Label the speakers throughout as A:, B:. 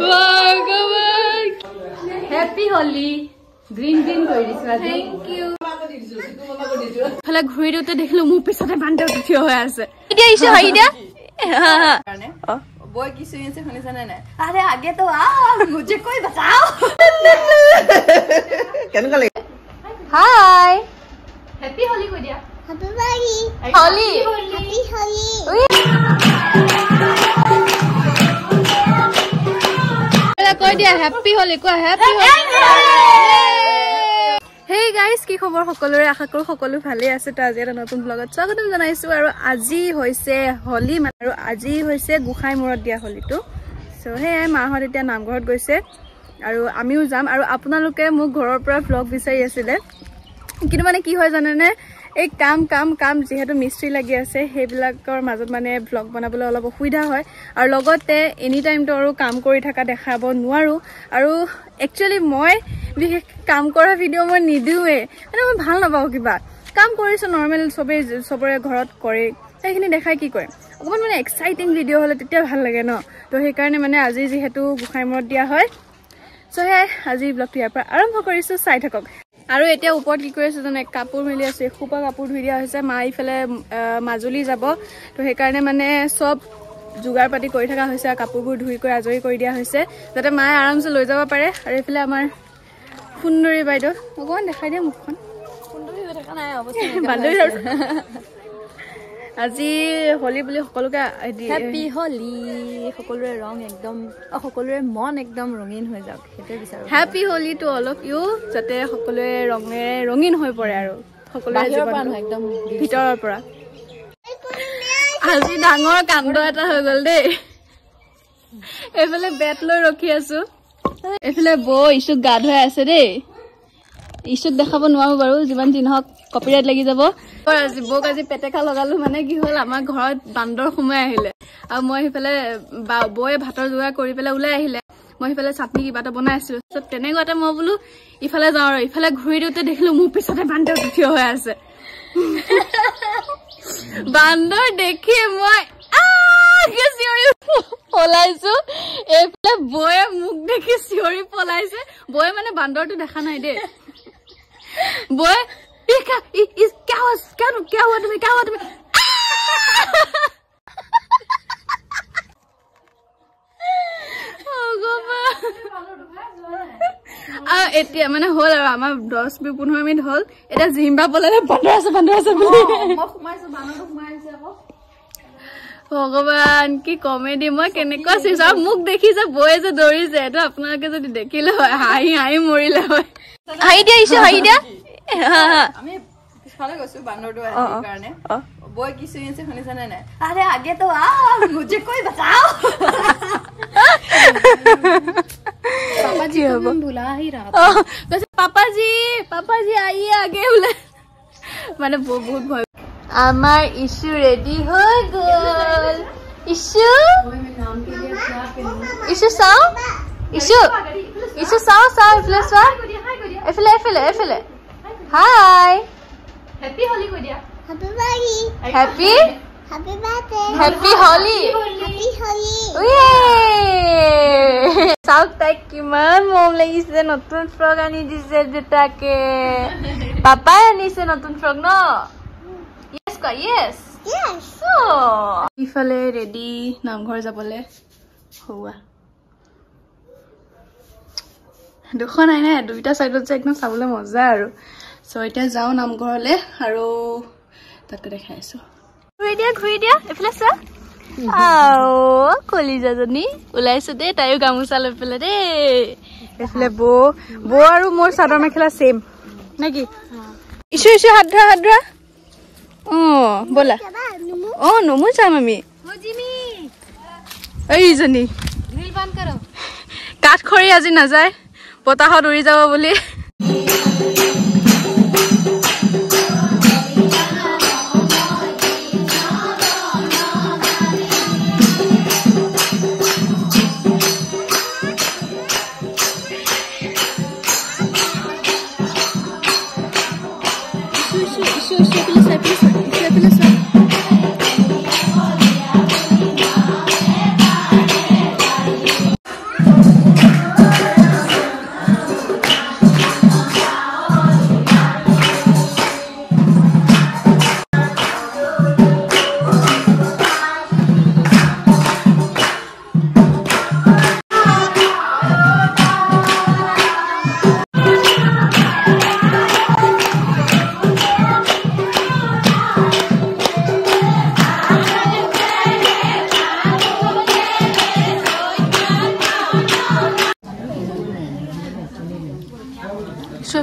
A: ভগৱান হেপী হলি green green কৰি দিছো আজি। থেংক ইউ ফালে ঘূৰি দিওঁতে দেখিলো মোৰ পিছতে বান্ধে থিয় হৈ আছে। এতিয়া আহিছে হয় এতিয়া?
B: বই কি চুই আছে শুনিছানে নাই? আৰে আগে তো আও মুঝে কৈ বাঁচাও।
C: কেনেকুৱা লাগে
A: হাই হেপী হলি কৈ দিয়া।
D: Happy Holi.
A: হলি
D: Happy Holi.
A: কৈ দিয়া হেপী হলি কোৱা হেপী হেই গাইজ কি খবৰ সকলোৰে? আশা কৰো সকলো ভালে আছে। তো আজি এটা নতুন ব্লগত স্বাগতম জনাইছো আৰু আজি হৈছে হলি মানে আৰু আজি হৈছে গোসাঁই মূৰত দিয়া হলিটো চ' সেয়াই মাহঁত এতিয়া নামঘৰত গৈছে আৰু আমিও যাম আৰু আপোনালোকে মোক ঘৰৰ পৰা ভ্লগ বিচাৰি আছিলে। কিন্তু মানে কি হয় জানেনে? এই কাম কাম কাম যিহেতু মিস্ত্ৰী লাগি আছে সেইবিলাকৰ মাজত মানে ভ্লগ বনাবলৈ অলপ অসুবিধা হয়। আৰু লগতে এনি টাইমটো আৰু কাম কৰি থকা দেখাব নোৱাৰোঁ। আৰু একচুৱেলি মই বিশেষ কাম কৰা ভিডিঅ' মই নিদিওঁৱেই। মানে মই ভাল নাপাওঁ কিবা। কাম কৰিছোঁ নৰ্মেল চবেই চবৰে ঘৰত কৰে সেইখিনি দেখাই কি কৰে অকণমান মানে এক্সাইটিং ভিডিঅ' হ'লে তেতিয়া ভাল লাগে ন? তো সেইকাৰণে মানে আজি যিহেতু গোসাঁই মূৰত দিয়া হয়। চ' সেয়াই আজি ব্লগটো ইয়াৰ পৰা আৰম্ভ কৰিছোঁ। চাই থাকক। আৰু এতিয়া ওপৰত কি কৰি আছো জানে? কাপোৰ মেলি আছে এসোপা কাপোৰ ধুই দিয়া হৈছে মা ইফালে মাজুলী যাব। তো সেইকাৰণে মানে চব যোগাৰ পাতি কৰি থকা হৈছে আৰু কাপোৰবোৰ ধুই কৰি আজৰি কৰি দিয়া হৈছে। যাতে মায়ে আৰামছে লৈ যাব পাৰে। আৰু এইফালে আমাৰ সুন্দৰী বাইদেউ। অকণমান দেখাই দিয়া মুখখন। বান্ধৱী আৰু। আজি হলি বুলি সকলোকে
B: হেপী হলি সকলোৰে ৰং একদম অ, সকলোৰে মন একদম ৰঙীন হৈ যাওক সেইটোৱে বিচাৰো।
A: Happy Holi to all of you যাতে সকলোৱে ৰঙেৰে ৰঙীন হৈ পৰে আৰু। সকলোৰে
B: একদম
A: ভিতৰৰ পৰা। আজি ডাঙৰ কাণ্ড এটা হৈ গল দেই। এইফালে বেট লৈ ৰখি আছো। এইফালে বৌ ইছুক গা ধুৱাই আছে দেই। ইছুক দেখাব নোৱাৰো বাৰু যিমান যি নহওক কপিৰাইট লাগি যাব। বৌক আজি পেটেকা লগালো মানে কি হ'ল আমাৰ ঘৰত বান্দৰ সোমাই আহিলে। আৰু মই সেইফালে বৌয়ে ভাতৰ যোগাৰ কৰি পেলাই ওলাই আহিলে। মই সেইফালে চাটনি কিবা এটা বনাই আছিলো। তাৰপিছত তেনেকুৱাতে মই বোলো ইফালে যাওঁ আৰু। ইফালে ঘূৰি দিওঁতে দেখিলো মোৰ পিছতে বান্দৰ থিয় হৈ আছে। বান্দৰ দেখি মই পলাইছো? এইফালে বৌয়ে মোক দেখি চিঞৰি পলাইছে। বৌয়ে মানে বান্দৰটো দেখা নাই দেই। বৌয়ে "ই কা- ই- ই- क्या हुआ क्या क्या हुआ तुम्हें क्या हुआ तुम्हें আৰু এতিয়া মানে হ'ল আৰু আমাৰ দহ বি- পোন্ধৰ মিনিট হ'ল এতিয়া জিম্বা পলালে বান্দৰ আছে বান্দৰ আছে বুলি ভগৱান কি কমেডি মই কেনেকুৱা চিৰিছো আৰু মোক দেখি যে বৌয়ে যে দৌৰিছে এইটো আপোনালোকে যদি দেখিলে হয় হাঁহি হাঁহি মৰিলে হয় হাঁহি দিয়া আহিছে হাঁহি দিয়া
B: আমি পিছফালে গৈছো বান্দৰটো কাৰণে। বই কি চুই আছে শুনিছানে নাই? আৰে আগে তো মুঝে কৈ বাঁচাও
A: পাপাজি পাপাজি আহি আগে বোলে। মানে বৌ- বহুত ভয়। আমাৰ ইছু ৰেডি হৈ গল। ইছু? ইছু চাও? ইছু ইছু চাও চাও এইফালে চোৱা। এইফালে এইফালে এইফালে hi.
D: Happy Holi Happy Holi.
A: চাওক তাইক কিমান মৰম লাগিছে নতুন ফ্ৰক আনি দিছে দেউতাকে। পাপাই আনিছে নতুন ফ্ৰক ন? য়েছ কোৱা য়েছ
D: Yes.
A: ইফালে ৰেডি নামঘৰ যাবলে। হোৱা। দুখন নাই নাই দুইটা চাইডত যে একদম চাবলৈ মজা আৰু। চ' এতিয়া যাওঁ নামঘৰলে আৰু তাতকৈ দেখাই আছো। ঘূৰি দিয়া ঘূৰি দিয়া এইফালে চোৱা। আও কলিজাজনী ওলাইছো দেই তাইও গামোচা লৈ পেলাই দেই। এইফালে বৌ বৌ আৰু মোৰ চাদৰ মেখেলা ছেম নে কি ইছু ইছু হাত ধৰা হাত ধৰা অঁ ব'লা। অ নমো যাম আমি। এইজনী কাঠ খৰি আজি নাযায়। বতাহত উৰি যাব বুলি Please, please, please, please.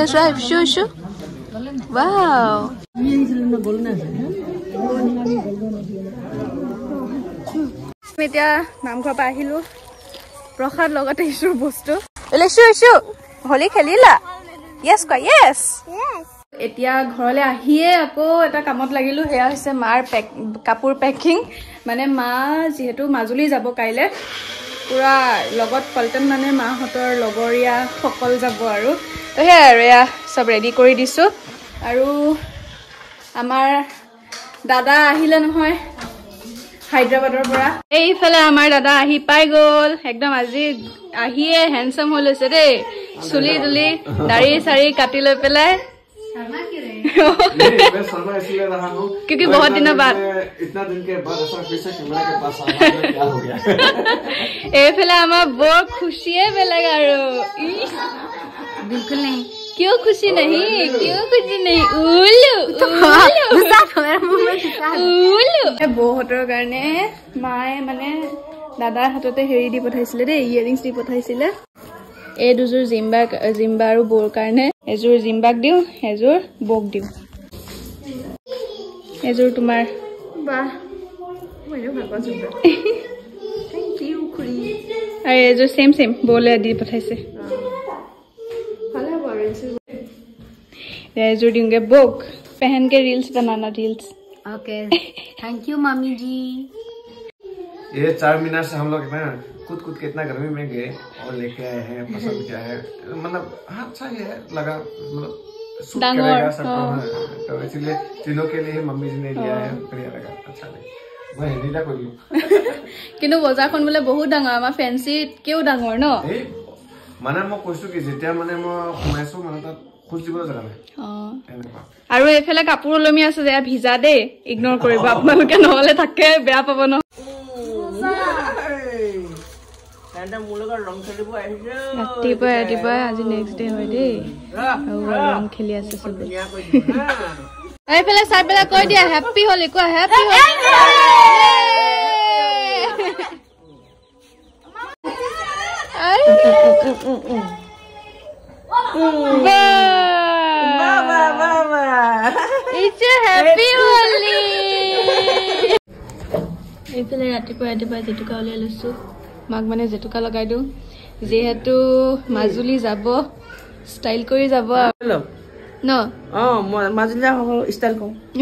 A: এইফালে চোৱা ইছু ইছু ৱাও আমি এতিয়া নামঘৰৰ পৰা আহিলো। প্ৰসাদ লগতে ইছুৰ বস্তু। ইছু ইছু হোলী খেলিলা? য়েছ কোৱা য়েছ এতিয়া ঘৰলৈ আহিয়ে আকৌ এটা কামত লাগিলো। সেয়া হৈছে মাৰ পেক কাপোৰ পেকিং মানে মা যিহেতু মাজুলী যাব কাইলৈ পূৰা লগত পল্টন মানে মাহঁতৰ লগৰীয়া সকল যাব আৰু। তো সেয়াই আৰু এয়া চব ৰেডি কৰি দিছোঁ আৰু আমাৰ দাদা আহিলে নহয় হায়দৰাবাদৰ পৰা এইফালে আমাৰ দাদা আহি পাই গ'ল একদম আজি আহিয়ে হেণ্ডচাম হৈ লৈছে দেই চুলি তুলি দাড়ি চাৰি কাটি লৈ পেলাই
C: नहीं मैं शर्मा इसलिए रहा हूँ
A: क्योंकि
C: मैं
A: बहुत
C: इतना
A: दिनों
C: दिन
A: बाद।
C: के- इतना दिन के बाद ऐसा फिर से कैमरा के पास आना है, क्या हो गया
A: এইফালে আমাৰ বৰ খুচিয়ে বেলেগ আৰু ইছ,
B: बिल्कुल नहीं
A: কিয় খুচি নাহি কিয় খুচি নাহি উলু উলু বৌহঁতৰ কাৰণে মায়ে মানে দাদাৰ হাততে হেৰি দি পঠাইছিলে দেই ইয়েৰিংছ দি পঠাইছিলে এই দুযোৰ জিম্বাক জিম্বা আৰু বৌৰ কাৰণে এযোৰ জিম্বাক দিওঁ এযোৰ বৌক দিওঁ এযোৰ তোমাৰ আৰু এযোৰ ছেম ছেম বৌলে দি পঠাইছে এযোৰ দিওঁগে বৌক পেহেনকে reels banana reels
B: okay thank you mummy जी
C: ये चार मीनार से हम लोग ना कूद कूद के इतना गर्मी में गए और लेके आए हैं पसंद किया है मतलब हाँ अच्छा ही है लगा मतलब सूट
A: डांगोर,
C: करेगा सबको
A: हाँ।
C: हाँ, तो इसीलिए तीनों के लिए ही मम्मी जी ने लिया है बढ़िया लगा अच्छा लगा मैं हिंदी कर लूँ
A: কিন্তু বজাৰখন বোলে বহুত ডাঙৰ আমাৰ ফেঞ্চিতকেও ডাঙৰ ন
C: এই মানে মই কৈছো কি যেতিয়া মানে মই সোমাইছো মানে তাত খোজ দিবলৈ জেগা নাই
A: আৰু এইফালে কাপোৰ ওলমি আছে যে ভিজা দেই ইগনৰ কৰিব আপোনালোকে নহলে থাকে বেয়া পাব ন ৰাতিপুৱাই ৰাতিপুৱাই আজি নেক্সট ডে হয় দেই ৰং খেলি আছে চবে এইফালে চাই পেলাই কৈ দিয়া হেপ্পী হলি এইফালে ৰাতিপুৱা ৰাতিপুৱা জেতুকা উলিয়াই লৈছো। মাক মানে জেতুকা লগাই দিওঁ। যিহেতু মাজুলী যাব ষ্টাইল কৰি যাব আৰু। ন?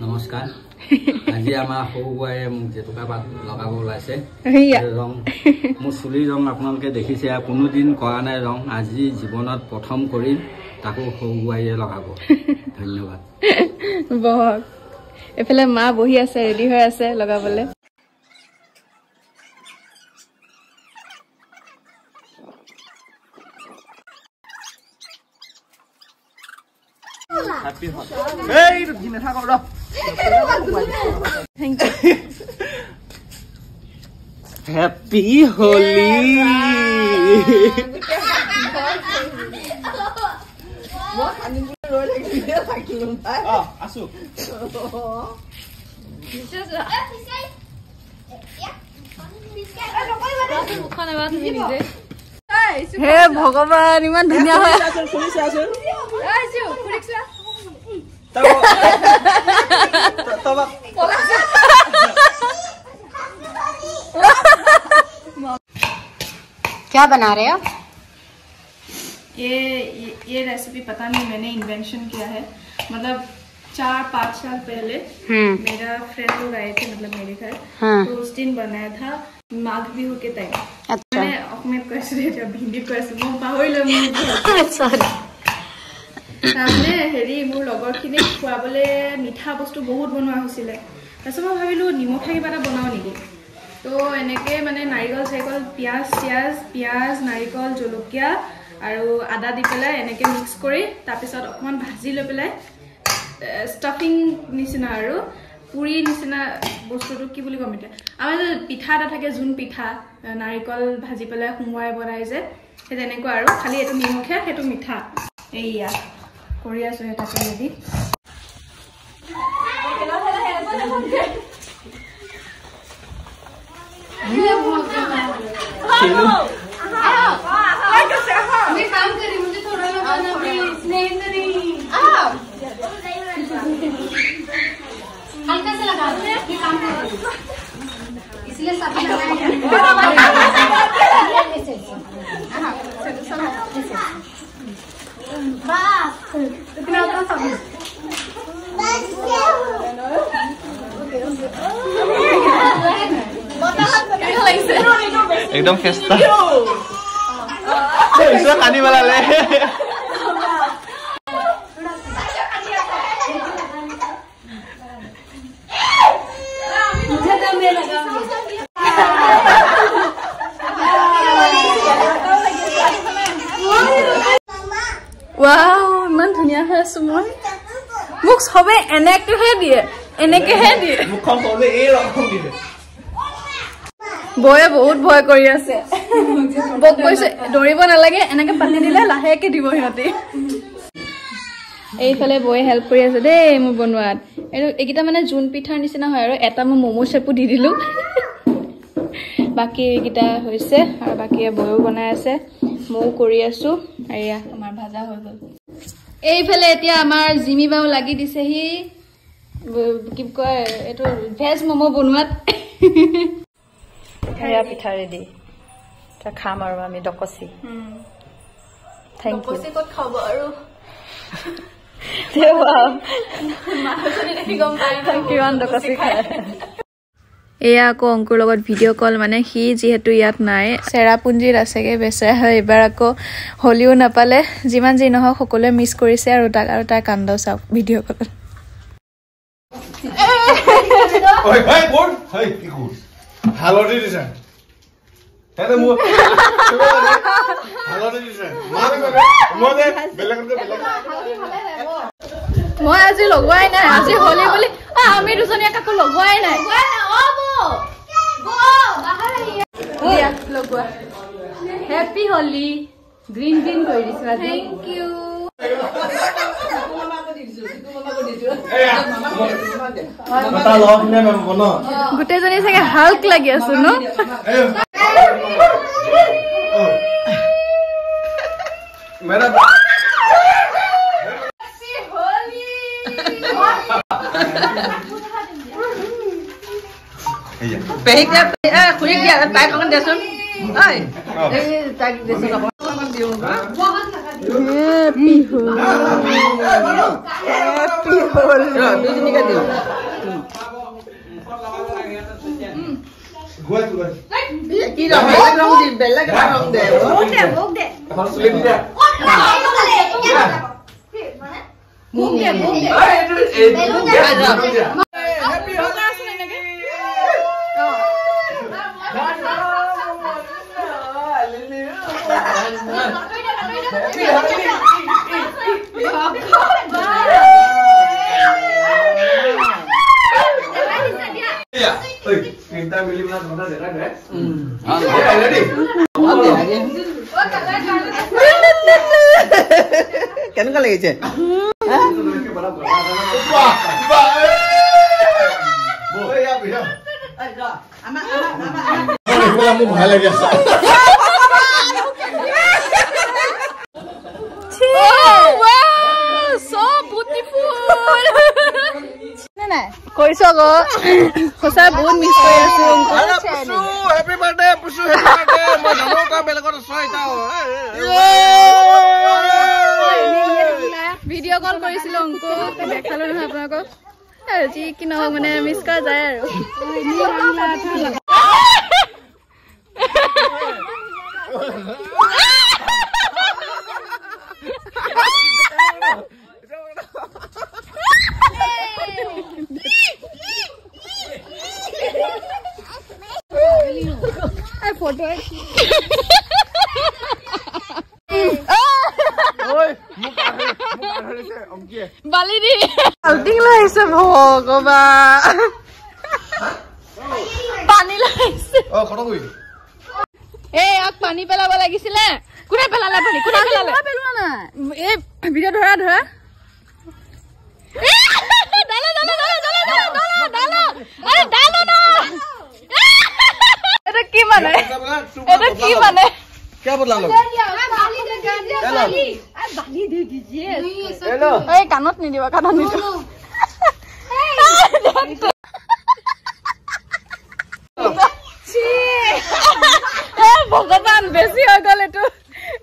E: নমস্কাৰ। আজি আমাৰ সৰু বোৱাৰীয়ে মোক জেতুকা পাত লগাব ওলাইছে ৰং মোৰ চুলিৰ ৰং আপোনালোকে দেখিছে আৰু কোনোদিন কৰা নাই ৰং আজি জীৱনত প্ৰথম কৰিম তাকো সৰু বোৱাৰীয়ে লগাব। ধন্যবাদ।
A: বহক। এইফালে মা বহি আছে ৰেডি হৈ আছে লগাবলে। থেংক ইউ
E: হেপী হোলী
A: হে ভগৱান ইমান ধুনীয়া হয়
B: क्या बना रहे हो?
A: ये ये, रेसिपी पता नहीं मैंने इन्वेंशन किया है। मतलब चार पाँच साल पहले हम्म। मेरा फ्रेंड लोग आए थे मतलब मेरे घर।
B: हाँ।
A: तो उस दिन बनाया था माघ भी होके तय
B: अच्छा।
A: मैंने अपने कैसे भिंडी कैसे
B: पाहरी
A: তাৰমানে হেৰি মোৰ লগৰখিনিক খুৱাবলৈ মিঠা বস্তু বহুত বনোৱা হৈছিলে। তাৰপিছত মই ভাবিলোঁ নিমখীয়া কিবা এটা বনাওঁ নেকি? তো এনেকৈ মানে নাৰিকল চাৰিকল পিঁয়াজ চিয়াজ পিঁয়াজ নাৰিকল জলকীয়া আৰু আদা দি পেলাই এনেকৈ মিক্স কৰি তাৰপিছত অকণমান ভাজি লৈ পেলাই ষ্টাফিং নিচিনা আৰু পুৰি নিচিনা বস্তুটো কি বুলি ক'ম এতিয়া? আমাৰ পিঠা এটা থাকে যোন পিঠা নাৰিকল ভাজি পেলাই সোমোৱাই বনাই যে সেই তেনেকুৱা আৰু। খালি এইটো নিমখীয়া সেইটো মিঠা। এইয়া। কৰি আছোঁ সেই তাকে इसलिए ৰেডি
C: একদম ফেষ্টা পিছত কান্দি পেলালে
A: ৱাও ইমান ধুনীয়া হৈ আছো মই মোক চবে এনেকেহে দিয়ে এনেকেহে দিয়ে
C: মুখখন চবে এই ৰকম দিলে
A: বৌয়ে বহুত ভয় কৰি আছে বৌক কৈছে দৌৰিব নালাগে এনেকে পাতি দিলে লাহেকে দিব সিহঁতি এইফালে বৌয়ে হেল্প কৰি আছে দেই মোৰ বনোৱাত এইটো এইকেইটা মানে জোন পিঠাৰ নিচিনা হয় আৰু এটা মই ম'ম' চেপো দি দিলোঁ বাকী এইকেইটা হৈছে আৰু বাকী বৌয়েও বনাই আছে ময়ো কৰি আছোঁ আৰু এয়া আমাৰ ভাজা হৈ গ'ল এইফালে এতিয়া আমাৰ জিমি বাও লাগি দিছেহি। কি কয় এইটো ভেজ ম'ম' বনোৱাত।
B: সেয়া পিঠা ৰেডি এতিয়া খাম আৰু আমি ডকচি থেংক ইউ
A: ক'ত খাব আৰু?
B: কিমান ডকচি খায়
A: এয়া আকৌ অংকুৰ লগত ভিডিঅ' কল মানে সি যিহেতু ইয়াত নাই। চেৰাপুঞ্জীত আছেগে বেচেৰা হয় এইবাৰ আকৌ হলিও নাপালে। যিমান যি নহওক সকলোৱে মিছ কৰিছে আৰু তাক আৰু তাৰ কান্দ চাওক ভিডিঅ' কলত।
C: হালধি দিছে। মই
A: আজি লগোৱাই নাই। আজি হলি বুলি আমি দুজনীয়ে কাকো লগোৱাই নাই। লগোৱা হেপী হলি গ্ৰীণ গ্ৰীণ কৰি দিছো আজি থেংক ইউ গোটেইজনী চাগে হাল্ক লাগি আছো ন
C: মেৰা
B: পেহীক দিয়া এ খুৰীক দিয়া তাইক অকণ দিয়াচোন ঐ এই তাইক দিয়াচোন অকণ দিওঁ দুইজনীকে দিওঁ
C: গৈ গৈ
B: কি ৰং বেলেগ ৰং দি বেলেগ এটা ৰং দে
C: এখন চুলি দি দে এই, এইটো এইটো দিয়া, এইটো দিয়া। দিয়া। মিলি পেলাই ধৰা দেখাই দে। দিয়া, ready?
B: কেনেকুৱা লাগিছে
C: বাহ, বাহ, এই! বৌ, এয়া, এয়া। মোৰ এইফালে মোৰ ভয় লাগি আছে
A: কৈছো আকৌ সঁচাই বহুত মিছ কৰি আছো
C: happy birthday Puchu happy birthday মই জানো তই বেলেগত আছ এতিয়া
A: ভিডিঅ' কল কৰিছিলো অংকু দেখালো নহয় আপোনালোকক আৰু যি কি নহওক মানে মিছ কৰা যায় আৰু বালি দি বাল্টিং লৈ আহিছে ভগৱান পানী লৈ আহিছে
C: অ খতম কৰি
A: এই পানী পেলাব লাগিছিলে কোনে পেলালে পানী কোনে পেলালে পেলোৱা নাই এই ভিডিঅ' ধৰা ধৰা ডালো, ডালো, ডালো, ডালো, ডালো, ডালো, ডালো। আৰে ডালো এটা কি মানে? এটা কি মানে?
C: কে বদলালো
A: এই কানত নিদিবা কানত নিদিব। ভগৱান বেছি হৈ গল এইটো।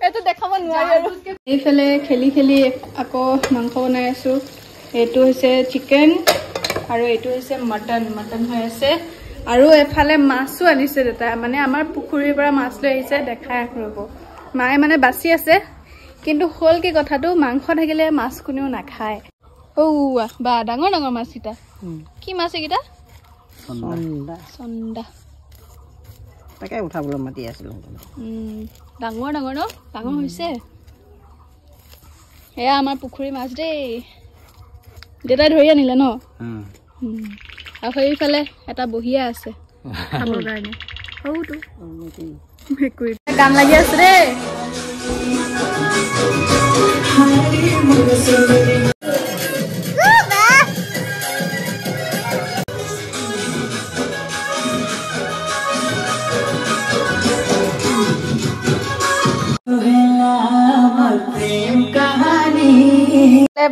A: এইটো দেখাব নোৱাৰি আৰু। এইফালে খেলি খেলি আকৌ মাংস বনাই আছো। এইটো হৈছে চিকেন আৰু এইটো হৈছে মটন মটন হৈ আছে। আৰু এফালে মাছো আনিছে দেউতাই মানে আমাৰ পুখুৰীৰ পৰা মাছ লৈ আহিছে দেখাই ৰ'ব। মায়ে মানে বাচি আছে। কিন্তু হ'ল কি কথাটো মাংস থাকিলে মাছ কোনেও নাখায়। ঔ বা ডাঙৰ ডাঙৰ মাছকেইটা কি মাছ এইকেইটা? চন্দা।
F: তাকে উঠাবলৈ মাতি আছিলোঁ।
A: উম, ডাঙৰ ডাঙৰ ন? ডাঙৰ হৈছে। এয়া আমাৰ পুখুৰী মাছ দেই। দেউতাই ধৰি আনিলে ন। আৰু সেইফালে এটা বহিয়া আছে। খাবৰ কাৰণে। সৰুটো। মেকুৰী গান লাগি আছে দেই।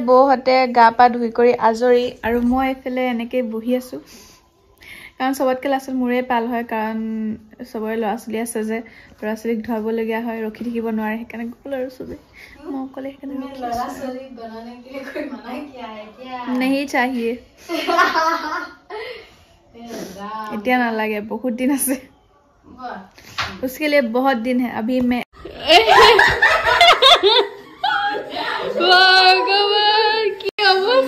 A: বৌহঁতে গা পা ধুই কৰি আজৰি আৰু মই এইফালে এনেকৈ বহি আছোঁ কাৰণ চবতকৈ লাষ্টত মোৰে পাল হয় কাৰণ চবৰে ল'ৰা ছোৱালী আছে যে ল'ৰা ছোৱালীক ধুৱাবলগীয়া হয় ৰখি থাকিব নোৱাৰে সেইকাৰণে গ'ল আৰু চবেই মই অকলে সেইকাৰণে ৰখি আছোঁ। नहीं चाहिए इतना ना लगे बहुत दिन से उसके लिए बहुत दिन है अभी मैं Larga, mãe, que eu vou.